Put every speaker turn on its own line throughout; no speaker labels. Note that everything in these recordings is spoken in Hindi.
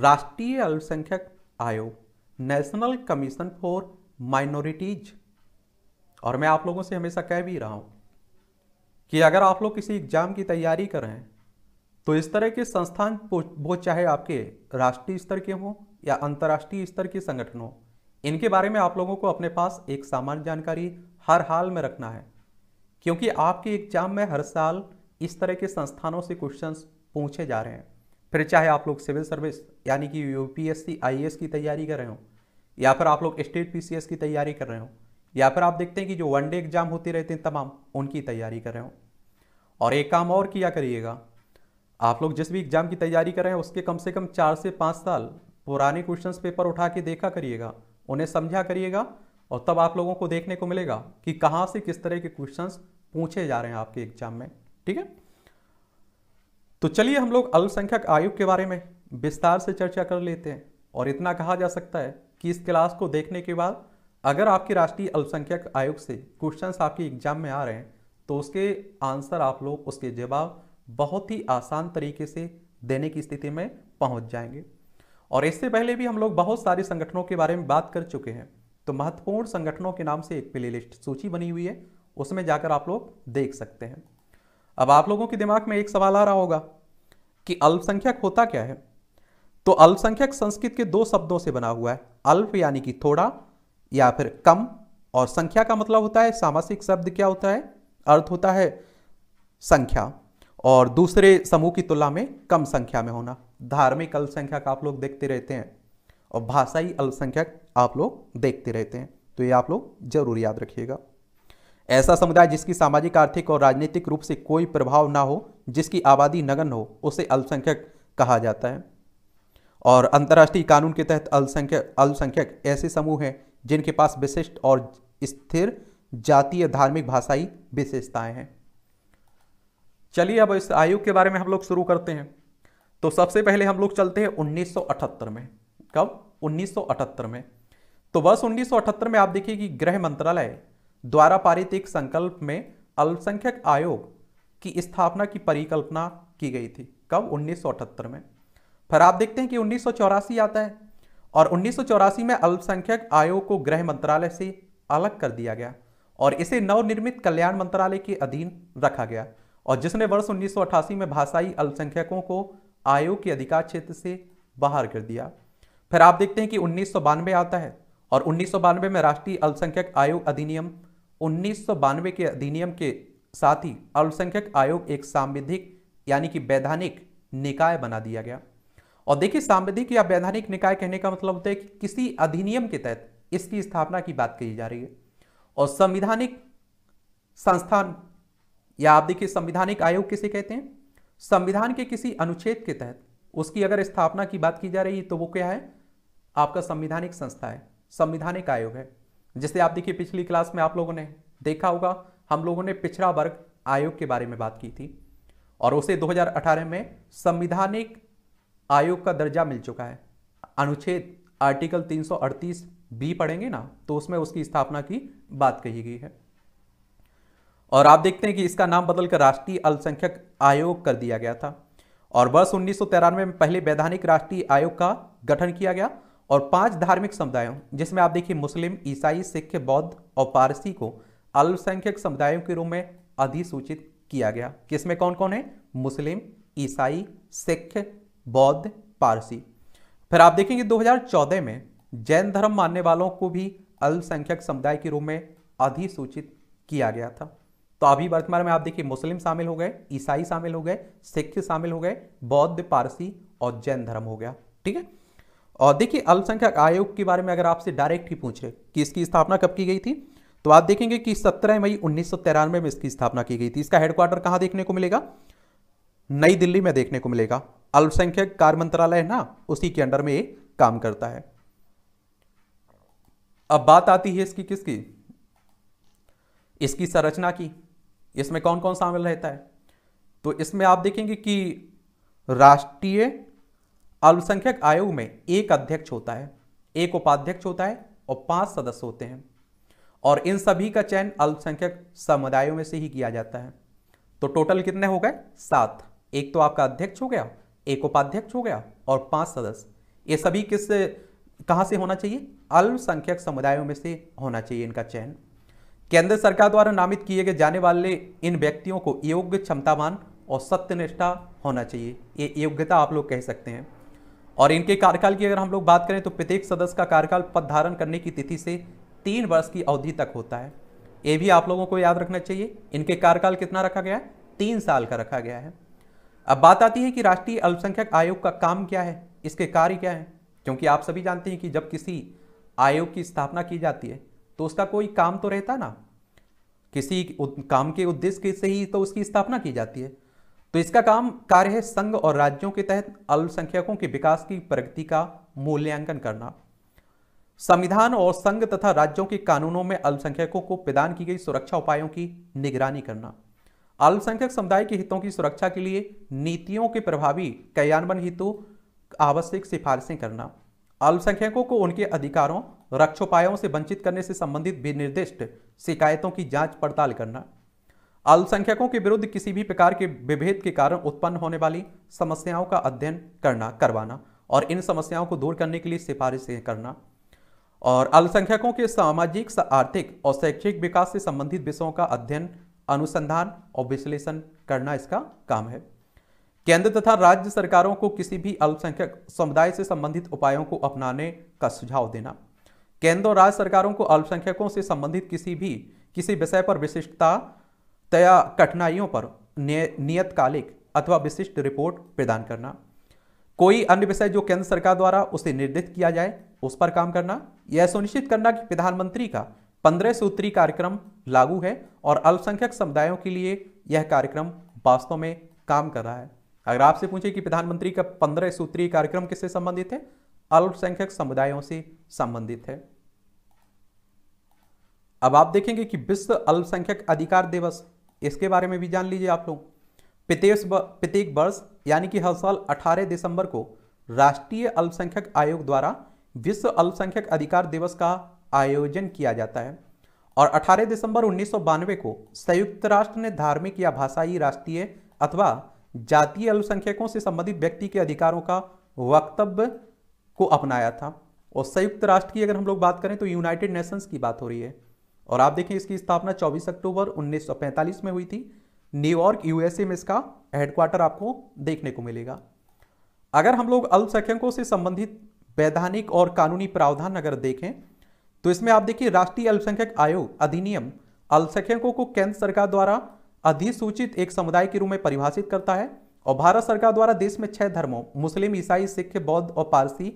राष्ट्रीय अल्पसंख्यक आयोग नेशनल कमीशन फॉर माइनॉरिटीज और मैं आप लोगों से हमेशा कह भी रहा हूँ कि अगर आप लोग किसी एग्ज़ाम की तैयारी कर रहे हैं तो इस तरह के संस्थान वो चाहे आपके राष्ट्रीय स्तर के हों या अंतर्राष्ट्रीय स्तर के संगठन हो, इनके बारे में आप लोगों को अपने पास एक सामान्य जानकारी हर हाल में रखना है। क्योंकि आपके एग्ज़ाम में हर साल इस तरह के संस्थानों से क्वेश्चंस पूछे जा रहे हैं। फिर चाहे आप लोग सिविल सर्विस यानी कि यूपीएससी आईएएस की तैयारी कर रहे हो, या फिर आप लोग स्टेट पीसीएस की तैयारी कर रहे हो, या फिर आप देखते हैं कि जो वनडे एग्ज़ाम होते रहते हैं तमाम, उनकी तैयारी कर रहे हो। और एक काम और किया करिएगा, आप लोग जिस भी एग्ज़ाम की तैयारी कर रहे हैं, उसके कम से कम चार से पाँच साल पुराने क्वेश्चंस पेपर उठा के देखा करिएगा, उन्हें समझा करिएगा, और तब आप लोगों को देखने को मिलेगा कि कहाँ से किस तरह के क्वेश्चंस पूछे जा रहे हैं आपके एग्ज़ाम में, ठीक है? तो चलिए हम लोग अल्पसंख्यक आयोग के बारे में विस्तार से चर्चा कर लेते हैं। और इतना कहा जा सकता है कि इस क्लास को देखने के बाद अगर आपके राष्ट्रीय अल्पसंख्यक आयोग से क्वेश्चंस आपके एग्ज़ाम में आ रहे हैं तो उसके आंसर आप लोग, उसके जवाब बहुत ही आसान तरीके से देने की स्थिति में पहुँच जाएँगे। और इससे पहले भी हम लोग बहुत सारे संगठनों के बारे में बात कर चुके हैं। तो महत्वपूर्ण संगठनों के नाम से एक प्लेलिस्ट सूची बनी हुई है, उसमें जाकर आप लोग देख सकते हैं। अब आप लोगों के दिमाग में एक सवाल आ रहा होगा कि अल्पसंख्यक होता क्या है? तो अल्पसंख्यक संस्कृत के दो शब्दों से बना हुआ है। अल्प यानी कि थोड़ा या फिर कम। और संख्या का मतलब होता है सामासिक शब्द क्या होता है? अर्थ होता है संख्या। और दूसरे समूह की तुलना में कम संख्या में होना। धार्मिक अल्पसंख्यक आप लोग देखते रहते हैं। और भाषाई अल्पसंख्यक आप लोग देखते रहते हैं। तो ये आप लोग ज़रूर याद रखिएगा। ऐसा समुदाय जिसकी सामाजिक, आर्थिक और राजनीतिक रूप से कोई प्रभाव ना हो, जिसकी आबादी नगन हो, उसे अल्पसंख्यक कहा जाता है। और अंतर्राष्ट्रीय कानून के तहत अल्पसंख्यक अल्पसंख्यक ऐसे समूह हैं जिनके पास विशिष्ट और स्थिर जातीय धार्मिक भाषाई विशेषताएँ हैं। चलिए अब इस आयोग के बारे में हम लोग शुरू करते हैं। तो सबसे पहले हम लोग चलते हैं 1978 में। कब? 1978 में। तो वर्ष 1978 में आप देखिए कि गृह मंत्रालय द्वारा पारित एक संकल्प में अल्पसंख्यक आयोग की स्थापना की परिकल्पना की गई थी। कब? 1978 में। फिर आप देखते हैं कि उन्नीस सौ चौरासी आता है और उन्नीस सौ चौरासी में अल्पसंख्यक आयोग को गृह मंत्रालय से अलग कर दिया गया और इसे नवनिर्मित कल्याण मंत्रालय के अधीन रखा गया और जिसने वर्ष 1988 में भाषाई अल्पसंख्यकों को आयोग के अधिकार क्षेत्र से बाहर कर दिया। फिर आप देखते हैं कि उन्नीस सौ बानवे आता है और उन्नीस सौ बानवे में राष्ट्रीय अल्पसंख्यक आयोग अधिनियम, उन्नीस सौ बानवे के अधिनियम के साथ ही अल्पसंख्यक आयोग एक सांविधिक यानी कि वैधानिक निकाय बना दिया गया। और देखिए सांविधिक या वैधानिक निकाय कहने का मतलब होता है कि किसी अधिनियम के तहत इसकी स्थापना की बात कही जा रही है। और संविधानिक संस्थान या आप देखिए, संविधानिक आयोग किसे कहते हैं? संविधान के किसी अनुच्छेद के तहत उसकी अगर स्थापना की बात की जा रही है तो वो क्या है? आपका संविधानिक संस्था है, संविधानिक आयोग है। जिसे आप देखिए, पिछली क्लास में आप लोगों ने देखा होगा, हम लोगों ने पिछड़ा वर्ग आयोग के बारे में बात की थी। और उसे 2018 में संविधानिक आयोग का दर्जा मिल चुका है। अनुच्छेद आर्टिकल 338 बी पढ़ेंगे ना तो उसमें उसकी स्थापना की बात कही गई है। और आप देखते हैं कि इसका नाम बदलकर राष्ट्रीय अल्पसंख्यक आयोग कर दिया गया था। और वर्ष उन्नीस में पहले वैधानिक राष्ट्रीय आयोग का गठन किया गया और पाँच धार्मिक समुदायों, जिसमें आप देखिए मुस्लिम, ईसाई, सिख, बौद्ध और पारसी को अल्पसंख्यक समुदायों के रूप में अधिसूचित किया गया। किसमें कौन कौन है? मुस्लिम, ईसाई, सिख बौद्ध, पारसी। फिर आप देखेंगे 2014 में जैन धर्म मानने वालों को भी अल्पसंख्यक समुदाय के रूप में अधिसूचित किया गया था। तो अभी वर्तमान में आप देखिए मुस्लिम शामिल हो गए, ईसाई शामिल हो गए, सिख शामिल हो गए, बौद्ध, पारसी और जैन धर्म हो गया, ठीक है? और देखिए अल्पसंख्यक आयोग के बारे में अगर आपसे डायरेक्ट ही पूछे कि इसकी स्थापना कब की गई थी तो आप देखेंगे कि 17 मई उन्नीस सौ तिरानवे में इसकी स्थापना की गई थी। इसका हेडक्वार्टर कहाँ देखने को मिलेगा? नई दिल्ली में देखने को मिलेगा। अल्पसंख्यक कार्य मंत्रालय ना, उसी के अंडर में ये काम करता है। अब बात आती है इसकी किसकी? इसकी संरचना की। इसमें कौन कौन शामिल रहता है? तो इसमें आप देखेंगे कि राष्ट्रीय अल्पसंख्यक आयोग में एक अध्यक्ष होता है, एक उपाध्यक्ष होता है और पाँच सदस्य होते हैं। और इन सभी का चयन अल्पसंख्यक समुदायों में से ही किया जाता है। तो टोटल कितने हो गए? सात। एक तो आपका अध्यक्ष हो गया, एक उपाध्यक्ष हो गया और पाँच सदस्य। ये सभी किस, कहाँ से होना चाहिए? अल्पसंख्यक समुदायों में से होना चाहिए इनका चयन। केंद्र सरकार द्वारा नामित किए गए जाने वाले इन व्यक्तियों को योग्य क्षमतावान और सत्यनिष्ठा होना चाहिए। ये योग्यता आप लोग कह सकते हैं। और इनके कार्यकाल की अगर हम लोग बात करें तो प्रत्येक सदस्य का कार्यकाल पद धारण करने की तिथि से तीन वर्ष की अवधि तक होता है। ये भी आप लोगों को याद रखना चाहिए। इनके कार्यकाल कितना रखा गया है? तीन साल का रखा गया है। अब बात आती है कि राष्ट्रीय अल्पसंख्यक आयोग का काम क्या है? इसके कार्य क्या है? क्योंकि आप सभी जानते हैं कि जब किसी आयोग की स्थापना की जाती है तो उसका कोई काम तो रहता ना। किसी काम के उद्देश्य से ही तो उसकी स्थापना की जाती है। तो इसका काम कार्य है संघ और राज्यों के तहत अल्पसंख्यकों के विकास की प्रगति का मूल्यांकन करना। संविधान और संघ तथा राज्यों के कानूनों में अल्पसंख्यकों को प्रदान की गई सुरक्षा उपायों की निगरानी करना। अल्पसंख्यक समुदाय के हितों की सुरक्षा के लिए नीतियों के प्रभावी क्रियान्वयन हेतु आवश्यक सिफारिशें करना। अल्पसंख्यकों को उनके अधिकारों, रक्षोपायों से वंचित करने से संबंधित विनिर्दिष्ट शिकायतों की जाँच पड़ताल करना। अल्पसंख्यकों के विरुद्ध किसी भी प्रकार के विभेद के कारण उत्पन्न होने वाली समस्याओं का अध्ययन करना, करवाना और इन समस्याओं को दूर करने के लिए सिफारिशें करना। और अल्पसंख्यकों के सामाजिक, आर्थिक और शैक्षिक विकास से संबंधित विषयों का अध्ययन अनुसंधान और विश्लेषण करना इसका काम है। केंद्र तथा राज्य सरकारों को किसी भी अल्पसंख्यक समुदाय से संबंधित उपायों को अपनाने का सुझाव देना, केंद्र और राज्य सरकारों को अल्पसंख्यकों से संबंधित किसी भी, किसी विषय पर विशिष्टता, तया कठिनाइयों पर नियतकालिक अथवा विशिष्ट रिपोर्ट प्रदान करना, कोई अन्य विषय जो केंद्र सरकार द्वारा उसे निर्धारित किया जाए उस पर काम करना, यह सुनिश्चित करना कि प्रधानमंत्री का पंद्रह सूत्री कार्यक्रम लागू है और अल्पसंख्यक समुदायों के लिए यह कार्यक्रम वास्तव में काम कर रहा है। अगर आपसे पूछे कि प्रधानमंत्री का पंद्रह सूत्री कार्यक्रम किससे संबंधित है? अल्पसंख्यक समुदायों से संबंधित है। अब आप देखेंगे कि विश्व अल्पसंख्यक अधिकार दिवस, इसके बारे में भी जान लीजिए आप लोग। प्रत्येक वर्ष, यानी कि हर साल 18 दिसंबर को राष्ट्रीय अल्पसंख्यक आयोग द्वारा विश्व अल्पसंख्यक अधिकार दिवस का आयोजन किया जाता है। और 18 दिसंबर उन्नीस सौ बानवे को संयुक्त राष्ट्र ने धार्मिक या भाषाई, राष्ट्रीय अथवा जातीय अल्पसंख्यकों से संबंधित व्यक्ति के अधिकारों का वक्तव्य को अपनाया था। और संयुक्त राष्ट्र की अगर हम लोग बात करें तो यूनाइटेड नेशंस की बात हो रही है। और आप देखें इसकी स्थापना 24 अक्टूबर 1945 में हुई थी। न्यूयॉर्क यूएसए में इसका हेडक्वार्टर आपको देखने को मिलेगा। अगर हम लोग अल्पसंख्यकों से संबंधित वैधानिक और कानूनी प्रावधान अगर देखें तो इसमें आप देखिए, राष्ट्रीय अल्पसंख्यक आयोग अधिनियम अल्पसंख्यकों को केंद्र सरकार द्वारा अधिसूचित एक समुदाय के रूप में परिभाषित करता है और भारत सरकार द्वारा देश में छह धर्मों, मुस्लिम, ईसाई, सिख, बौद्ध और पारसी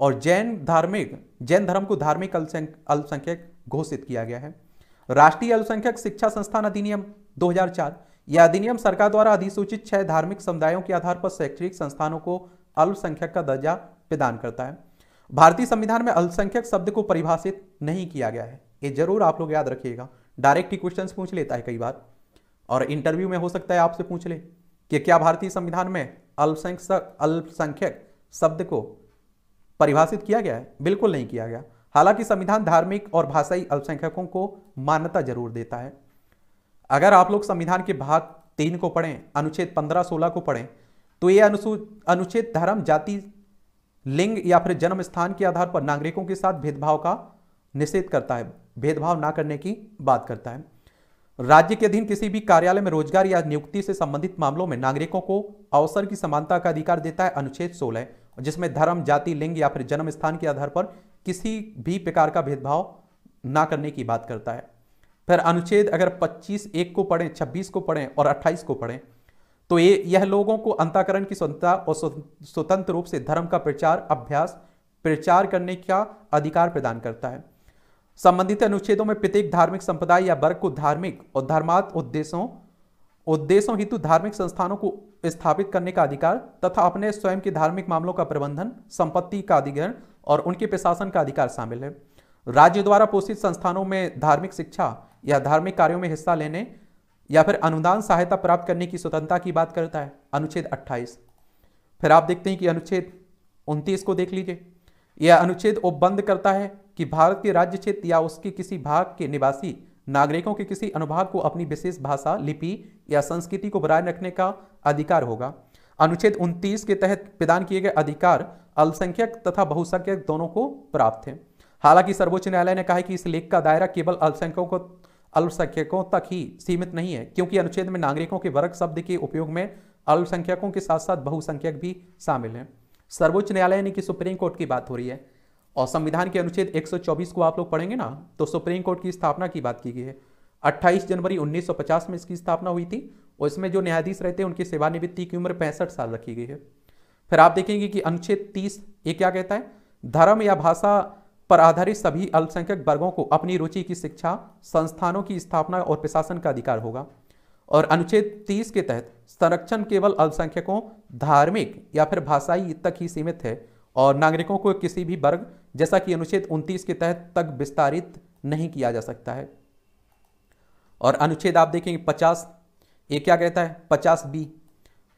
और जैन धार्मिक, जैन धर्म को धार्मिक अल्पसंख्यक घोषित किया गया है। राष्ट्रीय अल्पसंख्यक शिक्षा संस्थान अधिनियम 2004 यह अधिनियम सरकार द्वारा अधिसूचित छह धार्मिक समुदायों के आधार पर शैक्षणिक संस्थानों को अल्पसंख्यक का दर्जा प्रदान करता है। भारतीय संविधान में अल्पसंख्यक शब्द को परिभाषित नहीं किया गया है। ये ज़रूर आप लोग याद रखिएगा। डायरेक्ट ही क्वेश्चन पूछ लेता है कई बार। और इंटरव्यू में हो सकता है आपसे पूछ ले कि क्या भारतीय संविधान में अल्पसंख्यक अल्पसंख्यक शब्द को परिभाषित किया गया है? बिल्कुल नहीं किया गया। हालाँकि संविधान धार्मिक और भाषाई अल्पसंख्यकों को मान्यता ज़रूर देता है। अगर आप लोग संविधान के भाग तीन को पढ़ें, अनुच्छेद पंद्रह सोलह को पढ़ें तो ये यह अनुच्छेद धर्म, जाति लिंग या फिर जन्म स्थान के आधार पर नागरिकों के साथ भेदभाव का निषेध करता है, भेदभाव ना करने की बात करता है। राज्य के अधीन किसी भी कार्यालय में रोज़गार या नियुक्ति से संबंधित मामलों में नागरिकों को अवसर की समानता का अधिकार देता है अनुच्छेद सोलह, जिसमें धर्म, जाति, लिंग या फिर जन्म स्थान के आधार पर किसी भी प्रकार का भेदभाव ना करने की बात करता है। फिर अनुच्छेद अगर 25 एक को पढ़ें 26 को पढ़ें और 28 को पढ़ें तो ये, यह लोगों को अंताकरण की स्वतंत्रता और स्वतंत्र रूप से धर्म का प्रचार, अभ्यास, प्रचार करने का अधिकार प्रदान करता है। संबंधित अनुच्छेदों में प्रत्येक धार्मिक संप्रदाय या वर्ग को धार्मिक और धर्मार्थ उद्देश्यों उद्देश्यों हेतु धार्मिक संस्थानों को स्थापित करने का अधिकार तथा अपने स्वयं के धार्मिक मामलों का प्रबंधन, संपत्ति का अधिग्रहण और उनके प्रशासन का अधिकार शामिल है। राज्य द्वारा पोषित संस्थानों में धार्मिक शिक्षा या धार्मिक कार्यों में हिस्सा लेने या फिर अनुदान सहायता प्राप्त करने की स्वतंत्रता की बात करता है, अनुच्छेद 28 फिर आप देखते हैं कि अनुच्छेद 29 को देख लीजिए। यह अनुच्छेद उपबंध करता है कि भारत के राज्य क्षेत्र या उसके किसी भाग के निवासी नागरिकों के किसी अनुभाग को अपनी विशेष भाषा, लिपि या संस्कृति को बनाए रखने का अधिकार होगा। अनुच्छेद 29 के तहत प्रदान किए गए अधिकार अल्पसंख्यक तथा बहुसंख्यक दोनों को प्राप्त है। हालाँकि सर्वोच्च न्यायालय ने कहा कि इस लेख का दायरा केवल अल्पसंख्यकों को अल्पसंख्यकों तक ही सीमित नहीं है, क्योंकि अनुच्छेद में नागरिकों के वर्ग शब्द के उपयोग में अल्पसंख्यकों के साथ साथ बहुसंख्यक भी शामिल हैं। सर्वोच्च न्यायालय यानी कि सुप्रीम कोर्ट की बात हो रही है और संविधान के अनुच्छेद 124 को आप लोग पढ़ेंगे ना तो सुप्रीम कोर्ट की स्थापना की बात की गई है। 28 जनवरी 1950 में इसकी स्थापना हुई थी और इसमें जो न्यायाधीश रहते हैं, उनकी सेवानिवृत्ति की उम्र पैंसठ साल रखी गई है। फिर आप देखेंगे कि अनुच्छेद 30 ये क्या कहता है? धर्म या भाषा पर आधारित सभी अल्पसंख्यक वर्गों को अपनी रुचि की शिक्षा, संस्थानों की स्थापना और प्रशासन का अधिकार होगा। और अनुच्छेद 30 के तहत संरक्षण केवल अल्पसंख्यकों, धार्मिक या फिर भाषाई तक ही सीमित है और नागरिकों को किसी भी वर्ग, जैसा कि अनुच्छेद 29 के तहत, तक विस्तारित नहीं किया जा सकता है। और अनुच्छेद आप देखेंगे 50 ये क्या कहता है? 50 बी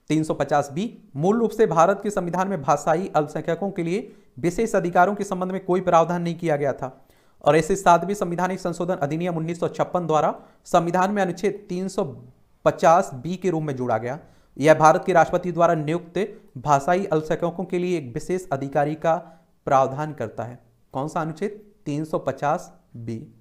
350 बी। मूल रूप से भारत के संविधान में भाषाई अल्पसंख्यकों के लिए विशेष अधिकारों के संबंध में कोई प्रावधान नहीं किया गया था। और ऐसे सातवीं संविधानिक संशोधन अधिनियम उन्नीस द्वारा संविधान में अनुच्छेद 350 बी के रूप में जोड़ा गया। यह भारत के राष्ट्रपति द्वारा नियुक्त भाषाई अल्पसंख्यकों के लिए एक विशेष अधिकारी का प्रावधान करता है। कौन सा अनुच्छेद? 350 बी।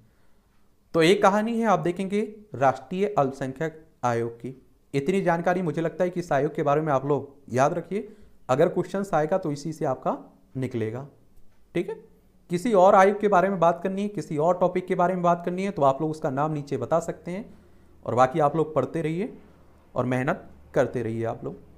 तो एक कहानी है, आप देखेंगे, राष्ट्रीय अल्पसंख्यक आयोग की। इतनी जानकारी मुझे लगता है कि इस आयोग के बारे में आप लोग याद रखिए। अगर क्वेश्चन आएगा तो इसी से आपका निकलेगा। ठीक है? किसी और आयु के बारे में बात करनी है, किसी और टॉपिक के बारे में बात करनी है तो आप लोग उसका नाम नीचे बता सकते हैं और बाकी आप लोग पढ़ते रहिए और मेहनत करते रहिए आप लोग।